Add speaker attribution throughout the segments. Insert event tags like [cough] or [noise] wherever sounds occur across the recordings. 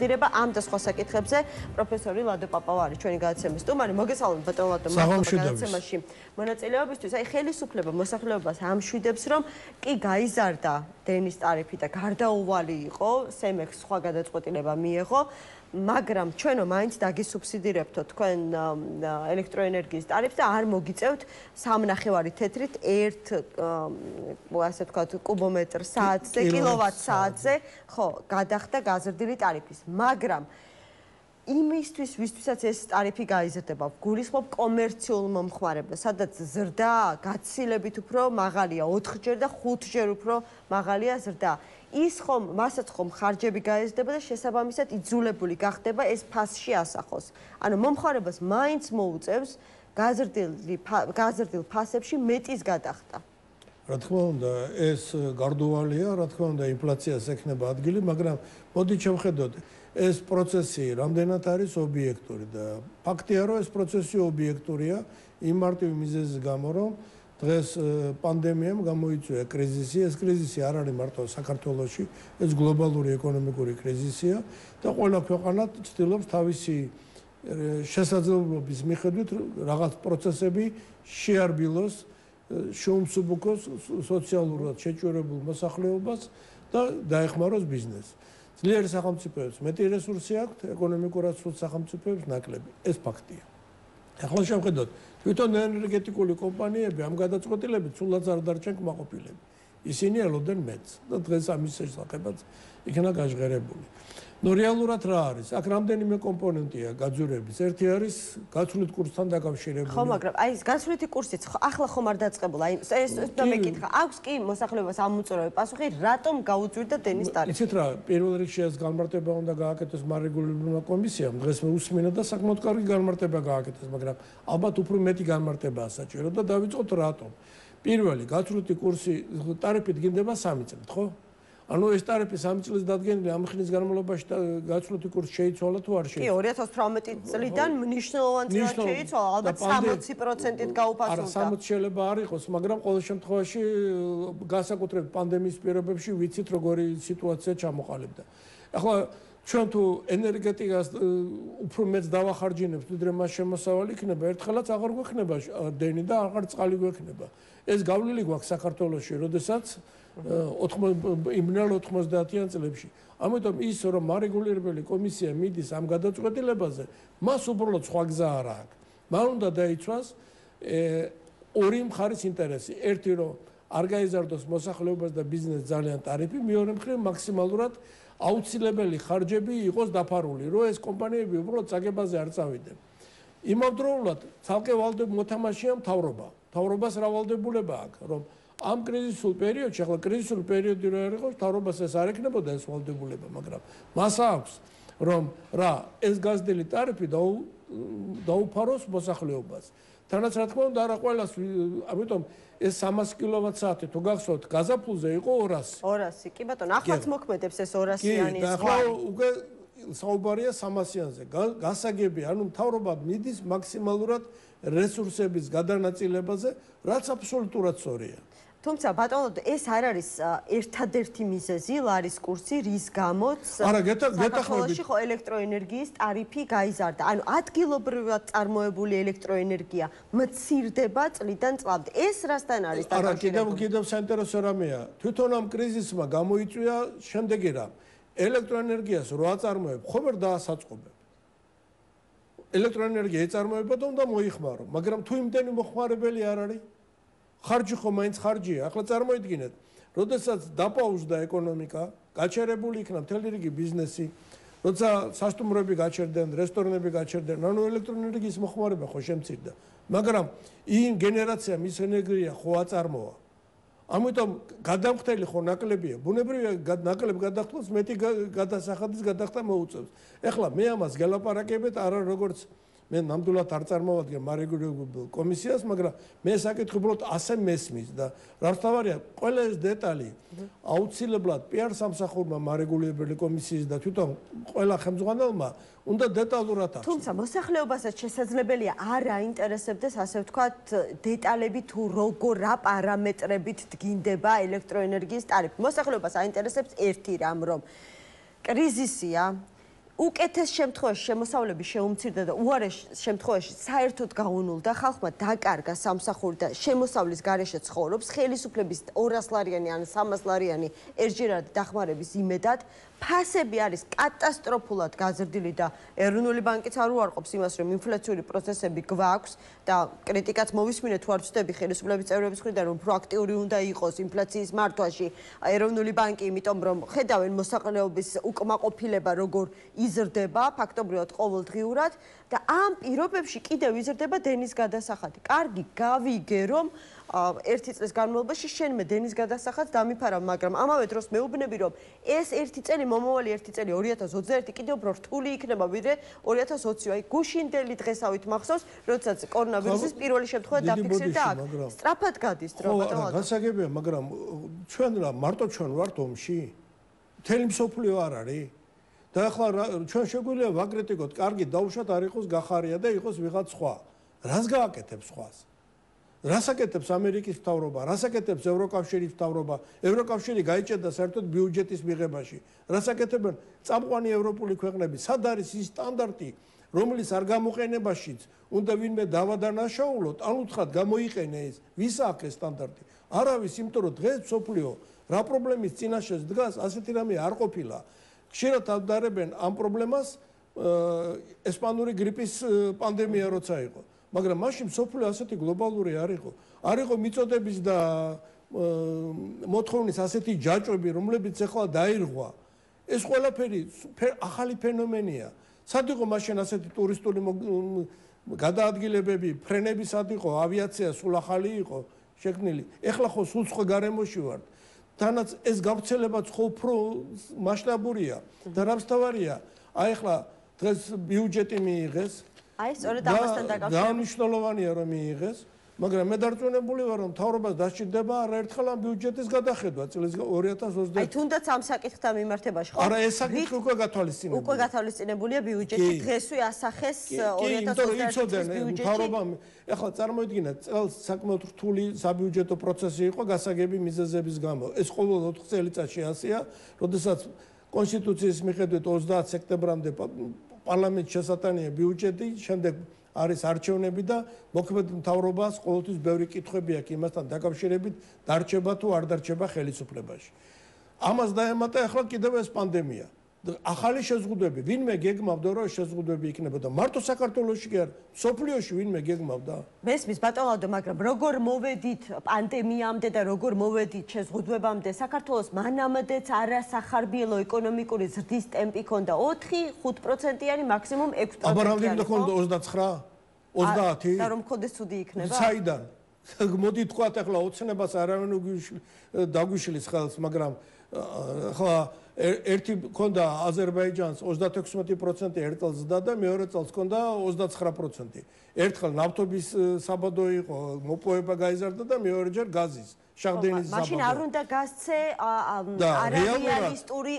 Speaker 1: დირება ამ და სხვა საკითხებზე. პროფესორი ლადო პაპავარი ჩვენი გადაცემის სტუმარი. მოგესალმებით ბატონ ლადო
Speaker 2: გადაცემაში
Speaker 1: მონაწილეობისთვის. აი ხელისუფლება მოსახლეობას ამშვიდებს რომ კი გაიზარდა დენის ტარიფი და გარდაუვალი იყო სემექს სხვა გადაწყვეტილება მიიღო მაგრამ ჩვენო მაინც დაგისუბსიდირებთო თქვენ ელექტროენერგიის ტარიფს და არ მოგიწევთ სამნახევარი თეთრით 1 ასე ვთქვათ კუბომეტრ საათზე კილოვატ საათზე. ხო გადახდა გაზრდილი ტარიფის. მაგრამ იმისთვის ვისთვისაც ეს ტარიფი გაიზრდება გულისხმობ კომერციულ მომხმარებლებს სადაც ზრდა გაცილებით უფრო მაღალია 4ჯერ და 5ჯერ უფრო მაღალია ზრდა ის ხომ მასაც ხომ ხარჯები გაეზრდება და შესაბამისად იძულებული გახდება ეს ფასში ასახოს. ანუ მომხარებას მაინც მოუწევს გაზრდილი გაზრდილ ფასებში მეტის გადახდა.
Speaker 2: რა თქმა უნდა, ეს გარდუვალია, რა თქმა უნდა, ინფლაციას ექნება ადგილი, მაგრამ მოდი შევხედოთ, ეს პროცესი რამდენად არის ობიექტური და ფაქტია, რომ ეს პროცესი ობიექტურია იმ მარტივი მიზეზის გამო, რომ დღეს პანდემიამ გამოიწვია კრიზისი. ეს კრიზისი არ არის მარტო საქართველოსში, ეს გლობალური ეკონომიკური კრიზისია და ყველა ქვეყანა ცდილობს თავისი შესაძლებლობის მიხედვით რაღაც პროცესები შეარბილოს, შეუმსუბუქოს სოციალურად შეჭურებულ მოსახლეობას და დაეხმაროს ბიზნესს. ძლიერი სახელმწიფოებს მეტი რესურსი აქვთ, ეკონომიკურად სულ სახელმწიფოებს ნაკლები. ეს ფაქტია. ახლა შევხედოთ თვითონ ენერგეტიკული კომპანიები ამ გადაწყვეტილებით სულაც არ დარჩენ კმაყოფილები. ისინი ელოდნენ მეც და დღეს ამის შესახებაც იქნა გაჟღერებული. ნუ რეალურად რა არის? აქ რამდენიმე კომპონენტია გაძურების. ერთი არის გაცვლით კურსთან დაკავშირებული.
Speaker 1: ხო, მაგრამ აი ეს გაცვლითი კურსიც ახლა ხომ არ დაწყებულა? აი ეს და მეკითხა, აქვს კი მოსახლეობას ამუწურავი პასუხი, რატომ გაუძვირდა დენის ტარიფი?
Speaker 2: იცით რა, პირველ რიგში ეს განმარტება უნდა გააკეთოს მარეგულირებულმა კომისიამ. დღეს მე უსმინე და საკმაოდ კარგი განმარტება გააკეთეს, მაგრამ ალბათ უფრო მეტი განმარტებაა საჭირო და დავიწყოთ რატომ. პირველი, გაცვლითი კურსი ტარიფით გინდება 3 წელი, ხო? ანუ ეს ტარიფი 3 წლის დადგენილი ამ ხნის განმავლობაში გაცვლითი კურსი შეიცვალა თუ არ
Speaker 1: შეიცვალა? კი, 2018 წლიდან მნიშვნელოვანი წილი შეიცვალა, ალბათ 60%-ით გაუფასდა.
Speaker 2: არა, 60 შეიძლება არ იყოს, მაგრამ ყოველ შემთხვევაში განსაკუთრებით პანდემიის პირობებში ვიცით როგორი სიტუაცია ჩამოყალიბდა. ახლა ჩვენ თუ ენერგეტიკას უფრო მეც დავახარჯინებთ, ვიდრე მას შემოსავალი იქნება, ერთხელაც აღარ გვექნება დენი და აღარ წყალი გვექნება. ეს გავლილი გვაქვს საქართველოსში, როდესაც 80 იმნელ 90-იან წლებში. ამიტომ ის რომ მარეგულირებელი კომისია მიდის ამ გადაწყვეტილებაზე, მას უბრალოდ სხვა გზა არ აქვს. მან უნდა დაიცვას ორი მხარის ინტერესი. ერთი რომ არ გაიზარდოს მოსახლეობას და ბიზნესს ძალიან ტარიფი, მეორე მხრივ მაქსიმალურად აუცილებელი ხარჯები იყოს დაფარული, რომ ეს კომპანიები უბრალოდ წაგებაზე არ წავიდნენ. იმავდროულად, ცალკე ვალდებ მოთამაშეა მთავრობა. მთავრობას რა ვალდებულება აქვს, რომ ამ კრიზისულ პერიოდში, ახლა კრიზისული პერიოდი რა არის, თავრობას ეს არ ეკნებოდა ეს ვალდებულება, მაგრამ მას აქვს რომ რა ეს გაზდელი ტარიფი დაუფაროს მოსახლეობას. თანაც რა თქმა უნდა არა ყოველას, ამიტომ ეს 300 კილოვატ-საათი თუ გახსოვთ, გაზაფხულზე იყო 200.
Speaker 1: 200, კი ბატონო, ახლაც მოქმედებს ეს 200-იანი
Speaker 2: ზღვა. კი, ახლა უკვე საუბარია 300-იანზე. გასაგები, ანუ მთავრობა მიდის მაქსიმალურად რესურსების გადანაწილებაზე, რაც აბსოლუტურად სწორია.
Speaker 1: თუმცა ბატონო ეს არ არის ერთადერთი მიზეზი ლარის კურსი რის გამოც
Speaker 2: არა გეტახმებით
Speaker 1: ხო ელექტროენერგიის ტარიფი გაიზარდა. ანუ ადგილობრივად წარმოებული ელექტროენერგია მცირდება წლიდან წლამდე. ეს რასთან არის
Speaker 2: დაკავშირებული? არა კიდევ კიდევ საინტერესო რამეა. თვითონ ამ კრიზისმა გამოიწვია შემდეგი რამ. ელექტროენერგიას რო აწარმოებ ხომ ვერ დაასაწყობებ? ელექტროენერგია ეწარმოება და უნდა მოიხმარო მაგრამ თუ იმდენი მოხმარებელი არ არის ხარჯი ხო მაინც ხარჯია. ახლა წარმოიდგინეთ, როდესაც დაპაუზდა ეკონომიკა, გაჩერებული იქნა მთელი რიგი ბიზნესი, როცა სასტუმროები გაჩერდნენ, რესტორნები გაჩერდნენ, ანუ ელექტროენერგიის მოხმარება ხო შემცირდა. მაგრამ იმ გენერაციამ ის ენერგია ხო აწარმოა. ამიტომ გადამხდელი ხო ნაკლებია. ბუნებრივია ნაკლებ გადახდას მეტი გადასახადის გადახდა მოუწევს. ეხლა მე ამას გელაპარაკებთ არა როგორც მე ნამდვილად არ წარმოვადგენ მარეგულირებულ კომისიას, მაგრამ მე საკითხი უბრალოდ ასე მესმის და რასთავარია, ყველა ეს დეტალი აუცილებლად PR სამსახურმა მარეგულირებელი კომისიის და თვითონ ყველა ხელმძღვანელმა უნდა დეტალურად
Speaker 1: ახსნას. თუმცა მოსახლეობასაც შესაძლებელია არ აინტერესებდეს ასე ვთქვათ დეტალები თუ როგორ რა პარამეტრებით დგინდება ელექტროენერგიის ტარიფი. მოსახლეობას აინტერესებს ერთი რამ, რომ კრიზისია უკეთეს შემთხვევაში შემოსავლები შეუმცირდა და უარეს შემთხვევაში საერთოდ გაუნულდა ხალხმა დაკარგა სამსახური და შემოსავლის გარეშე ცხოვრობს. ხელისუფლების 200 ლარიანი ან 300 ლარიანი ერთჯერადი დახმარების იმედად ფასები არის კატასტროფულად გაზრდილი და ეროვნული ბანკიც არ უარყოფს იმას, რომ ინფლაციური პროცესები გვაქვს და კრიტიკაც მოვისმინეთ თუ არ ვწდები ხელისუფლების წევრების მხრიდან, რომ პროაქტიული უნდა იყოს ინფლაციის მართვაში. ეროვნული ბანკი, იმიტომ რომ ხედავენ მოსაყნეობის უკმაყოფილება როგორ იზრდება ფაქტობრივად ყოველდღიურად და ამ პირობებში კიდევ იზრდება დენის გადასახადი. კარგი, გავიგე რომ ერთი წლის განმავლობაში შენმე დენის გადასახადს დამიფარა, მაგრამ ამავე დროს მეუბნები, რომ ეს ერთი წელი მომავალი ერთი წელი 2021 კიდევ უფრო რთული იქნება, ვიდრე 2020. აი გუშინდელი დღესავით მახსოვს, როდესაც კორონავირუსის პირველი შემთხვევა დაფიქსირდა აქ. სწრაფად გადის დრო, ბატონო.
Speaker 2: ხო, გასაგებია, მაგრამ ჩვენ რა მარტო ჩვენ ვართ ომში? თელი მსოფლიო არ არის? და ახლა ჩვენ შეგვიძლია ვაკრიტიკოთ, კარგი, დაუშვათ არ იყოს გახარია და იყოს ვიღაც სხვა. რას გააკეთებს სხვას? რასაკეთებს ამერიკის მთავრობა, რასაკეთებს ევროკავშირის მთავრობა, ევროკავშირი გაიჭედა საერთოდ ბიუჯეტის მიღებაში. რასაკეთებენ წამყვანი ევროპული ქვეყნები, სად არის ის სტანდარტი, რომელიც არ გამოყენებაშიც უნდა ვინმე დავადანაშაულოთ, ან უთხრათ გამოიყენე ეს, ვის აქვს ეს სტანდარტი? არავის, იმიტომ რომ დღეს სოფლიო რა პრობლემის წინაშე დგას, ასეთი რამე არ ყოფილა. ხშირად ავდარებენ ამ პრობლემას ესპანური გრიპის პანდემია როცა იყო. მაგრამ მაშინ სოფლიო ასეთი გლობალური არ იყო. არ იყო მიწოდების და მოთხოვნის ასეთი ჯაჭვები, რომლებიც ახლა დაირღვა. ეს ყველაფერი ახალი ფენომენია. სად იყო მაშინ ასეთი ტურისტული გადაადგილებები, ფრენები სად იყო, ავიაცია სულ ახალი იყო შექმნილი. ეხლა ხო სულ სხვა გარემოში ვართ. თანაც ეს გავრცელებაც ხო უფრო მასშტაბურია და რამსთავარია. აი ეხლა დღეს ბიუჯეტი მიიღეს,
Speaker 1: აი სწორედ ამასთან დაკავშირებით.
Speaker 2: გამიშნოლოვანია რომ მიიღეს მაგრამ მე დარწმუნებული ვარ რომ თავრობას დასჭირდება არაერთხელ ამ ბიუჯეტის გადახედვა წლის 2020
Speaker 1: აი თუნდაც ამ საკითხთან მიმართებაში ხო?
Speaker 2: არა ეს საკითხი უკვე გათვალისწინებულია
Speaker 1: უკვე გათვალისწინებულია ბიუჯეტი დღესვე ასახეს 2020 ბიუჯეტი
Speaker 2: თავრობამ ეხლა წარმოიდგინეთ წელს საკმაოდ რთული საბიუჯეტო პროცესი იყო გასაგები მიზეზების გამო. ეს ყოველ 4 წელიწადში ასია როდესაც კონსტიტუციის მიხედვით 30 სექტემბრამდე პარლამენტ შესატანია ბიუჯეტი, შემდეგ არის არჩევნები და მოქმედ მთავრობას ყოველთვის ბევრი კითხვები აქვს იმასთან დაკავშირებით, დარჩება თუ არ დარჩება ხელისუფლებაში. ამას დაემატა ახლა კიდევ ეს პანდემია. ახალი შეზღუდვები, ვინმე გეგმავდა რომ შეზღუდვები იქნებოდა მარტო საქართველოსში კი არ, სოფლიოში ვინმე გეგმავდა?
Speaker 1: მესმის ბატონალდო, მაგრამ როგორ მოვედით პანდემიამდე და როგორ მოვედით შეზღუდვებამდე, საქართველოს მანამდეც არასახარბიელო ეკონომიკური ზრდის ტემპი ქონდა 4-5%-იანი მაქსიმუმ 6%-იანი.
Speaker 2: აბა რამდენი და ქონდა 29? 30?
Speaker 1: და რომ მქონდეს ცუდი იქნება?
Speaker 2: საიდან? [laughs] მოდი თქვა ახლა ოცნებას არავინ დაგვიშლის ხელს, მაგრამ ხო ერთი ქონდა აზერბაიჯანს 36% ერთ წელს და და მეორე წელს ქონდა 29%. ერთხელ ნავთობის საბადო იყო, მოპოვება გაიზარდა და მეორეჯერ გაზის. შაღდენის
Speaker 1: საბადო. მაშინ არ უნდა გასცე არარეალისტური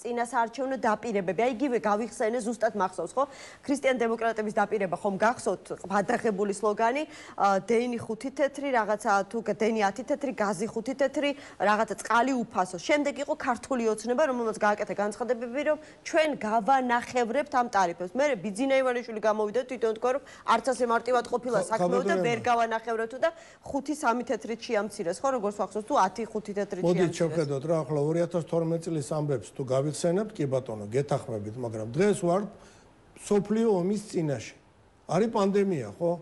Speaker 1: წინასაარჩევნო დაპირებები. აი იგივე გავიხსენე ზუსტად მახსოვს, ხო? ქრისტიან დემოკრატების დაპირება ხომ გახსოვთ გადაღებული სლოგანი დენი ხუთი თეთრი, რაღაცა თუ დენი 10 თეთრი, გაზი ხუთი თეთრი, რაღაცა წყალი უფასო. შემდეგ იყო ქართული ოცნება, რომელმაც გააკეთა განცხადებები, რომ ჩვენ გავანახევრებთ ამ ტარიფებს. მე ბიძინა ივანიშვილი გამოვიდა თვითონ თქვა, რომ არც ასე მარტივად ყოფილა საქმე და ვერ გავანახევრებთ და ხუთი სამი თეთრით შეამცირეს. ხო როგორც ვახსოვს თუ 10 5 თეთრი ჩია.
Speaker 2: მოდით შევხედოთ რა ახლა 2012 წლის ამბებს თუ გავიხსენებთ კი ბატონო გეთახმებით მაგრამ დღეს ვარ სოფლიო ომის წინაშე. არის პანდემია ხო?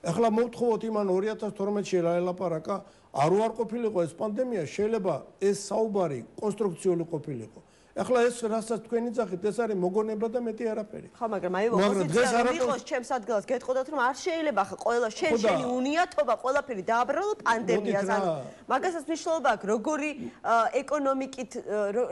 Speaker 2: ახლა მოვთხოვოთ იმან 2012-ში ელაპარაკა არ უარყოფილიყო ეს პანდემია შეიძლება ეს საუბარი კონსტრუქციული ყოფილიყო. ახლა ეს რასაც თქვენი ძახით ეს არის მოგონება და მეტი არაფერი.
Speaker 1: ხო, მაგრამ აი ოპოზიცია იყოს ჩემს ადგილას გეტყოდათ რომ არ შეიძლება ხა ყველა შენ შენი უნიათობა ყველაფერი დააბრალო პანდემიას ანუ მაგასაც მნიშვნელობა აქვს როგორი ეკონომიკით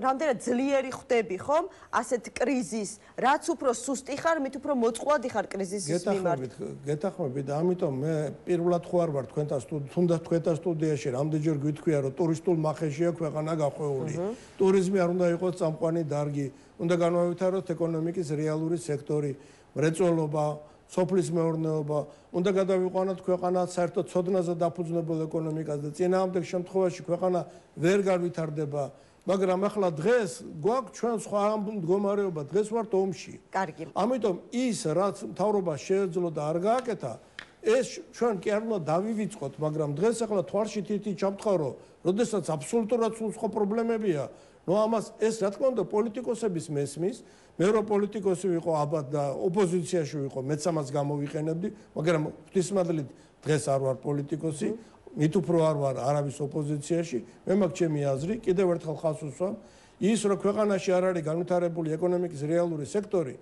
Speaker 1: რამდენად ძლიერი ხდები ხომ ასეთ კრიზის რაც უფრო სუსტი ხარ მით უფრო მოწყვლადი ხარ კრიზისის მიმართ.
Speaker 2: გეთახმებით გეთახმებით ამიტომ მე პირველად ხო არ ვარ თქვენთან თუნდაც თქვენთან სტუდიაში რამდენჯერ გვითქვია რომ ტურისტულ მახეშია ქვეყანა გახვეული. ტურიზმი არ უნდა იყოს წამყვანი დარგი, უნდა განვავითაროთ ეკონომიკის რეალური სექტორი, მრეწველობა, სოფლის მეურნეობა, უნდა გადავიყვანოთ ქვეყანა საერთოდ ცოდნაზე დაფუძნებულ ეკონომიკას და წინააღმდეგ შემთხვევაში ქვეყანა ვერ განვითარდება მაგრამ ახლა დღეს გვაქვს ჩვენ სხვა მდგომარეობა, დღეს ვართ ომში.
Speaker 1: კარგი.
Speaker 2: ამიტომ ის რაც მთავრობა შეეძლო და არ გააკეთა, ეს ჩვენ კი არ უნდა დავივიწყოთ, მაგრამ დღეს ახლა თვარში თითი ჩამთხარო, როდესაც აბსოლუტურად სხვა პრობლემებია. ნუ ამას ეს რა თქმა უნდა პოლიტიკოსების მესმის, მე რო პოლიტიკოსი ვიყო აბა და ოპოზიციაში ვიყო, მეც ამას გამოვიყენებდი, მაგრამ ღვთისმადლით დღეს არ ვარ პოლიტიკოსი, მით უფრო არ ვარ არავის ოპოზიციაში, მე მაქვს ჩემი აზრი, კიდევ ერთხელ ხალხს უსვამ, ის რომ ქვეყანაში არ არის განვითარებული ეკონომიკის რეალური სექტორი,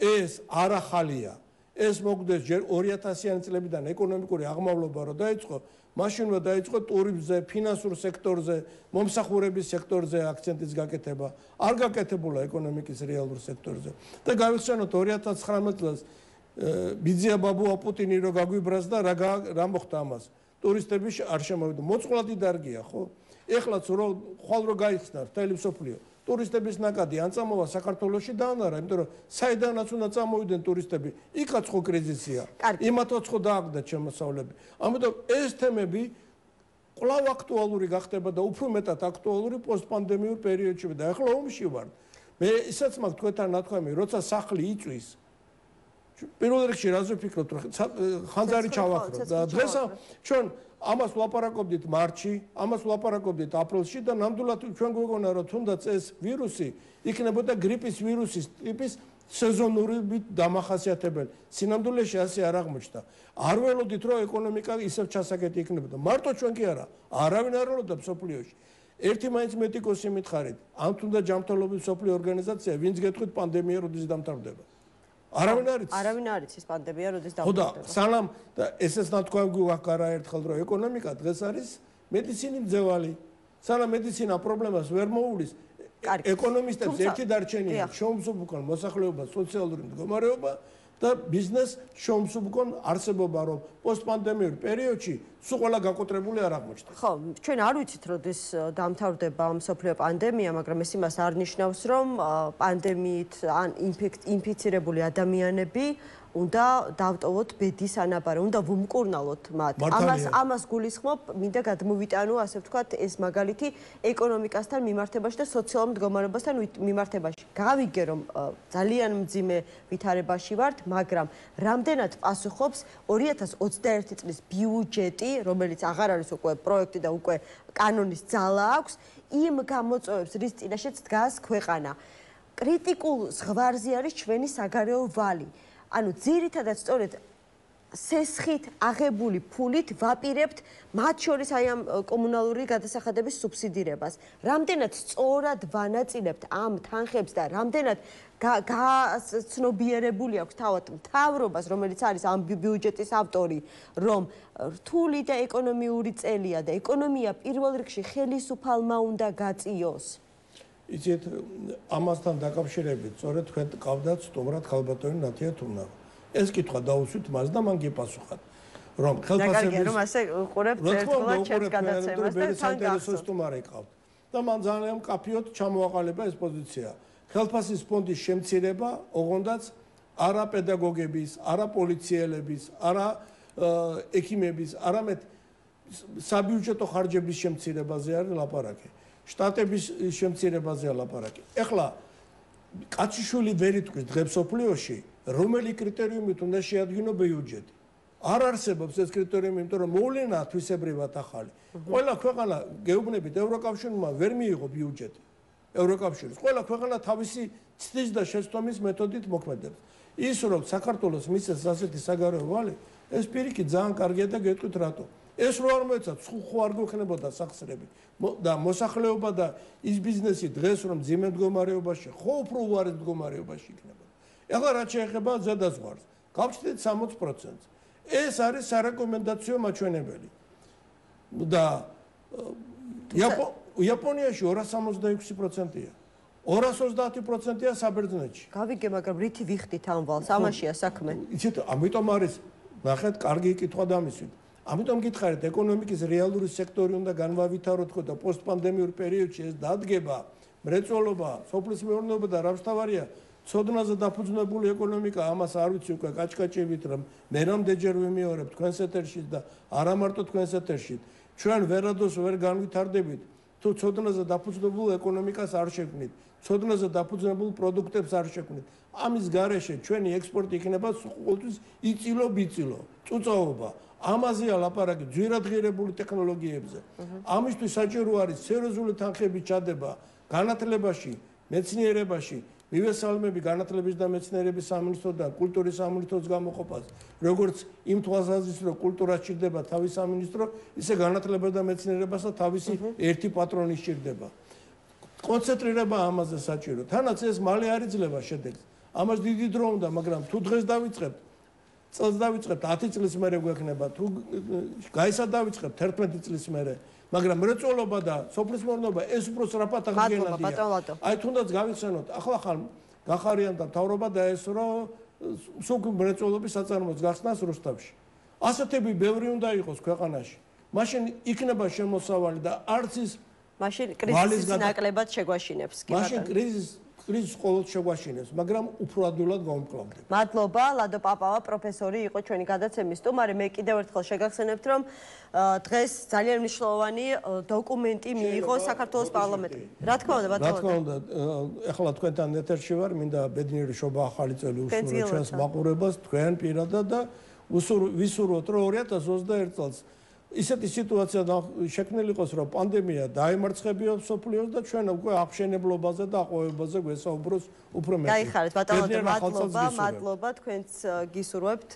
Speaker 2: ეს არ ახალია. ეს მოგდეს ჯერ 2000-იანი წლებიდან ეკონომიკური აღმავლობა რო დაიწყო, მაშინვე დაიწყო ტურიზმზე, ფინანსურ სექტორზე, მომსახურების სექტორზე აქცენტის გაკეთება. არ გაკეთებულა ეკონომიკის რეალურ სექტორზე. და გავიხსენოთ 2019 წელს ბიძია ბაბუა პუტინი რო გაგვიბრას და რა რა მოხდა ამას? ტურისტები არ შემოვიდა. მოწყვლადი დარგია, ხო? ეხლაც რო ხვალ რო გაიხსნა თელევსოფლიო ტურისტების ნაკადი ან წამოვა საქართველოსში დაანარა, იმიტომ რომ საიდანაც უნდა წამოვიდნენ ტურისტები, იქაც ხო კრიზისია. იმათაც ხო დააგდა შემოსავლები. ამიტომ ეს თემები კვლავ აქტუალური გახდება და უფრო მეტად აქტუალური პოსტპანდემიურ პერიოდში. და ახლა ომში ვარ. მე ისაც მაქვს თქვენთან ნათქვამი, როცა სახლი იწვის. პირველ რიგში რაზე ვფიქრობთ, ხანძარი ჩავახრო. და დღეს ჩვენ ამას ვლაპარაკობდით მარტში, ამას ვლაპარაკობდით აპრილში და ნამდვილად ჩვენ გვეგონა რომ თუნდაც ეს ვირუსი იქნებოდა გრიპის ვირუსის ტიპის სეზონური დამახასიათებელი. სინამდვილეში ასე არ აღმოჩნდა. არ ველოდით რომ ეკონომიკა ისევ ჩასაკეტი იქნებოდა. მარტო ჩვენ კი არა, არავინ არ ველოდა სოფლიოში. ერთი მაინც მეტიკოსი მითხარით, ამ თუნდა ჯანმრთელობის სოფლიო ორგანიზაცია, ვინც გეტყვით პანდემია როდის დამთავრდება? არავინ არ იცის.
Speaker 1: არავინ არ იცის პანდემია როდის
Speaker 2: დამთავრდება. ხო და სალამ და ესეც ნათქვამი გვაქვს არა ერთხელ რომ ეკონომიკა დღეს არის მედიცინის ძევალი. სალამ მედიცინა პრობლემას ვერ მოულის. ეკონომისტებს ერთი დარჩენია შოუმსუბუქონ მოსახლეობა სოციალური მდგომარეობა და ბიზნეს შოუმსუბუქონ არსებობა რომ პოსტპანდემიურ პერიოდში სულ ყველა გაკოტრებული არ აღმოჩნდა.
Speaker 1: ხო, ჩვენ არ ვიცით როდის დამთავრდება მსოფლიო პანდემია, მაგრამ ეს იმას არ ნიშნავს რომ პანდემიით ან ინფიცირებული ადამიანები უნდა დავტოვოთ ბედის ანაბარი, უნდა ვუმკურნალოთ მათ. ამას ამას გულისხმობ, მინდა გადმოვიტანო, ასე ვთქვათ, ეს მაგალითი ეკონომიკასთან მიმართებაში და სოციალურ მდგომარეობასთან მიმართებაში. გავიგე რომ ძალიან მძიმე ვითარებაში ვართ, მაგრამ რამდენად პასუხობს 2021 წლის ბიუჯეტი, რომელიც აღარ არის უკვე პროექტი და უკვე კანონის ძალა აქვს, იმ გამოწვევებს, რის წინაშეც დგას ქვეყანა. კრიტიკულ ზღვარზე არის ჩვენი საგარეო ვალი. ანუ ძირითადად სწორედ სესხით აღებული ფულით ვაპირებთ მათ შორის აი ამ კომუნალური გადასახადების სუბსიდირებას. რამდენად სწორად ვანაწილებთ ამ თანხებს და რამდენად გაცნობიერებული აქვს თავად მთავრობას, რომელიც არის ამ ბიუჯეტის ავტორი, რომ რთული და ეკონომიური წელია და ეკონომია პირველ რიგში ხელისუფალმა უნდა გაწიოს.
Speaker 2: იცით ამასთან დაკავშირებით სწორედ თქვენ ყავდათ სტუმრად ხალბატონი ნათია თუნა ეს კითხვა დაუსვით მას და მან გიპასუხა რომ
Speaker 1: ხელფასების რომ ასე უყურებთ ერთგულად ჩემს გადაცემას და
Speaker 2: საინტერესო სტუმარი ყავთ. და მან ძალიან კაფიოთ ჩამოაყალიბა ეს პოზიცია. ხელფასის ფონდის შემცირება ოღონდაც არა პედაგოგების არა პოლიციელების არა ექიმების არამედ საბიუჯეტო ხარჯების შემცირებაზე არის ლაპარაკი შტატების შემცირებაზე ლაპარაკი. ეხლა კაციშვილი ვერ იტყვის დღეს ოფლიოში, რომელი კრიტერიუმით უნდა შეადგინო ბიუჯეტი. არ არსებობს ეს კრიტერიუმი, იმიტომ რომ მოვლენა თვისებრივად ახალი. ყველა ქვეყანა გეუბნებით ევროკავშირმა ვერ მიიღო ბიუჯეტი. ევროკავშირის ყველა ქვეყანა თავისი ცდის და შეცდომის მეთოდით მოქმედებს. ის რომ საქართველოს მისცეს ასეთი საგარეო ვალი, ეს პირიქით ძალიან კარგია და გეტყვით რატო. ეს რო არ მოეცა, ხო არ გვექნებოდა სახსრები და მოსახლეობა და ის ბიზნესი დღეს რომ ძიმე მდგომარეობაში, ხო უფრო უარეს მდგომარეობაში იქნება. ეხლა რა შეეხება ზედაზღვარს, გავჩნდით 60%-ს. ეს არის სარეკომენდაციო მაჩვენებელი. და იაპონიაში 266%-ია. 230%-ია საბერძნეთში.
Speaker 1: გავიგე, მაგრამ რითი ვიხდით ამ ვალს? ამაშია საქმე.
Speaker 2: იცით, ამიტომ არის ნახეთ, კარგი კითხვა დამისვით. ამიტომ გითხარით ეკონომიკის რეალური სექტორი უნდა განვავითაროთ ხო და პოსტპანდემიურ პერიოდში ეს დადგება მრეწველობა, სოფლის მეურნეობა და რამშტავარია ცოდნაზე დაფუძნებული ეკონომიკა ამას არ ვიცი უკვე კაჭკაჭებით რომ მე რამდენჯერ ვიმეორებ თქვენს ეთერში და არა მარტო თქვენს ეთერში ჩვენ ვერადოს ვერ განვითარდებით თუ ცოდნაზე დაფუძნებულ ეკონომიკას არ შექმნით, ცოდნაზე დაფუძნებულ პროდუქტებს არ შექმნით. ამის გარეშე ჩვენი ექსპორტი იქნება ყოველთვის იწილო ბიწილო, წუწაობა. ამაზეა ლაპარაკი ძვირადღირებული ტექნოლოგიებზე. ამისთვის საჭირო არის სერიოზული თანხების ჩადება განათლებაში, მეცნიერებაში, მივესალმები განათლების და მეცნიერების სამინისტროდან კულტურის სამინისტროს გამოყოფას, როგორც იმ თვალსაზრისით, რომ კულტურა სჭირდება თავის სამინისტრო, ისე განათლება და მეცნიერებასა თავისი ერთი პატრონი სჭირდება. კონცენტრირება ამაზე საჭირო. თანაც ეს მალე არ იძლევა შედეგს. ამას დიდი დრო უნდა, მაგრამ თუ დღეს დავიწყებთ, წელს დავიწყებთ 10 წლის მერე გვექნება, თუ გაისა დავიწყებთ 11 წლის მერე, მაგრამ მრეწველობა და სოფლის მეურნეობა ეს უფრო სწრაფად აღდგენადია. აი თუნდაც გავიხსენოთ, ახლა ხან გახარიან და თავრობა და ეს რომ სულ მრეწველობის საწარმოებს გახსნას რუსთავში. ასეთები ბევრი უნდა იყოს ქვეყანაში. მაშინ იქნება შემოსავალი და არც ის
Speaker 1: მაშინ კრიზისის ნაკლებად შეგვაშინებს
Speaker 2: კი ბატონო. მაშინ კრიზის კრიზის ყოველ შეგვაშინებს, მაგრამ უფრო ადვილად გავუმკლავდებით.
Speaker 1: მადლობა, ლადო პაპავა, პროფესორი იყო ჩვენი გადაცემის სტუმარი. მე კიდევ ერთხელ შეგახსენებთ, რომ დღეს ძალიან მნიშვნელოვანი დოკუმენტი მიიღო საქართველოს პარლამენტში. რა თქმა უნდა, ბატონო.
Speaker 2: რა თქმა უნდა, ეხლა თქვენთან ეთერში ვარ, მინდა ბედნიერი შობა ახალი წელი უსურვო ჩვენს მაყურებას, თქვენ პირადად და ვისურვოთ, რომ 2021 წელს ისეთი სიტუაცია შექმნილი იყოს, რომ პანდემია დაემარცხებიო სოფლიოს და ჩვენ უკვე აღშენებლობაზე და აყვავებაზე გვესაუბროს უფრო მეტი.
Speaker 1: დაიხარეთ ბატონო, მადლობა, მადლობა თქვენც გისურვებთ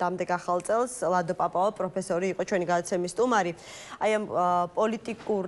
Speaker 1: დამდეგ ახალ წელს. ლადო პაპავა პროფესორი იყო ჩვენი გადაცემის სტუმარი. აი ამ პოლიტიკურ